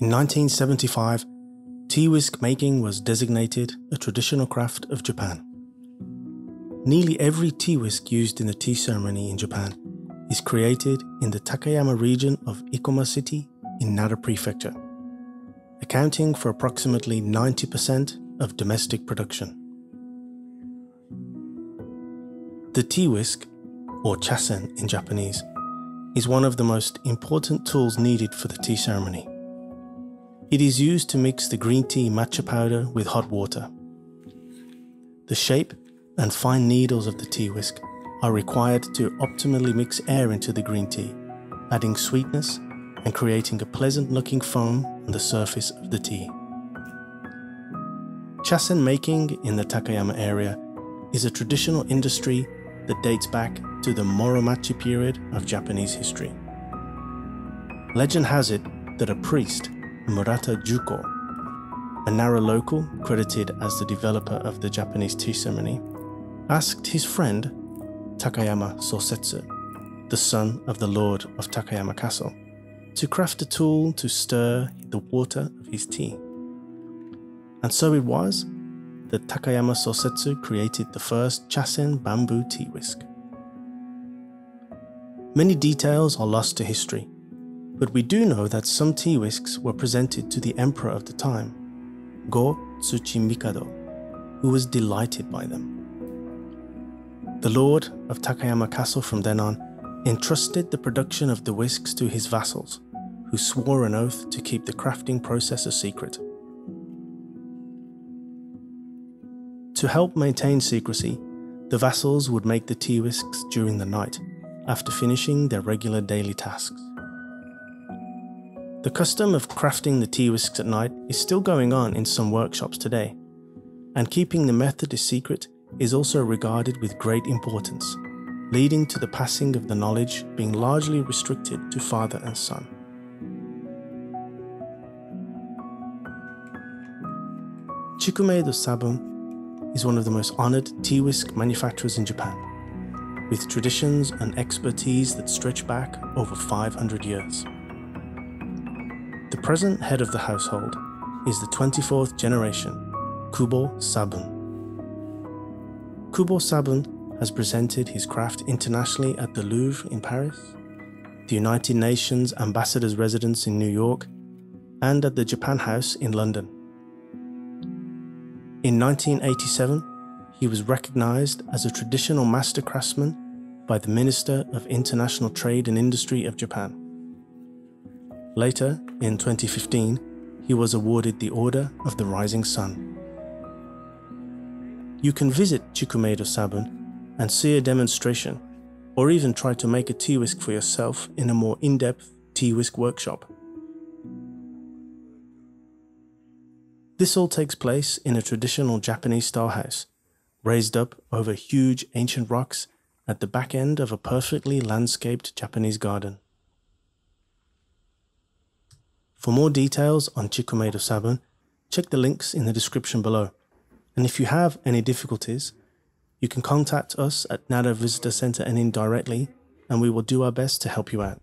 In 1975, tea whisk making was designated a traditional craft of Japan. Nearly every tea whisk used in the tea ceremony in Japan is created in the Takayama region of Ikoma City in Nara Prefecture, accounting for approximately 90% of domestic production. The tea whisk, or chasen in Japanese, is one of the most important tools needed for the tea ceremony. It is used to mix the green tea matcha powder with hot water. The shape and fine needles of the tea whisk are required to optimally mix air into the green tea, adding sweetness and creating a pleasant looking foam on the surface of the tea. Chasen making in the Takayama area is a traditional industry that dates back to the Muromachi period of Japanese history. Legend has it that a priest, Murata Juko, a Nara local credited as the developer of the Japanese tea ceremony, asked his friend Takayama Sosetsu, the son of the lord of Takayama Castle, to craft a tool to stir the water of his tea. And so it was that Takayama Sosetsu created the first chasen bamboo tea whisk. Many details are lost to history, but we do know that some tea whisks were presented to the emperor of the time, Go Tsuchi Mikado, who was delighted by them. The lord of Takayama Castle from then on entrusted the production of the whisks to his vassals, who swore an oath to keep the crafting process a secret. To help maintain secrecy, the vassals would make the tea whisks during the night after finishing their regular daily tasks. The custom of crafting the tea whisks at night is still going on in some workshops today, and keeping the method a secret is also regarded with great importance, leading to the passing of the knowledge being largely restricted to father and son. Chikumeido Sabun is one of the most honored tea whisk manufacturers in Japan, with traditions and expertise that stretch back over 500 years. Present head of the household is the 24th generation, Kubo Sabun. Kubo Sabun has presented his craft internationally at the Louvre in Paris, the United Nations Ambassador's Residence in New York, and at the Japan House in London. In 1987, he was recognized as a traditional master craftsman by the Minister of International Trade and Industry of Japan. Later, in 2015, he was awarded the Order of the Rising Sun. You can visit Chikumeido Sabun and see a demonstration, or even try to make a tea whisk for yourself in a more in-depth tea whisk workshop. This all takes place in a traditional Japanese style house, raised up over huge ancient rocks at the back end of a perfectly landscaped Japanese garden. For more details on Chikumeido Sabun, check the links in the description below. And if you have any difficulties, you can contact us at Nara Visitor Centre & Inn directly, and we will do our best to help you out.